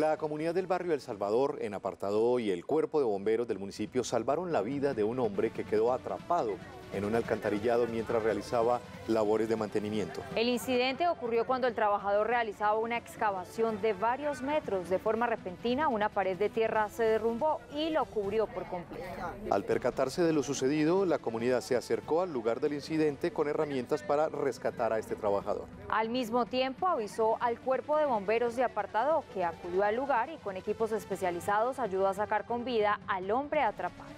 La comunidad del barrio El Salvador en Apartado y el cuerpo de bomberos del municipio salvaron la vida de un hombre que quedó atrapado en un alcantarillado mientras realizaba labores de mantenimiento. El incidente ocurrió cuando el trabajador realizaba una excavación de varios metros. De forma repentina, una pared de tierra se derrumbó y lo cubrió por completo. Al percatarse de lo sucedido, la comunidad se acercó al lugar del incidente con herramientas para rescatar a este trabajador. Al mismo tiempo, avisó al cuerpo de bomberos de apartado que acudió al lugar y con equipos especializados ayudó a sacar con vida al hombre atrapado.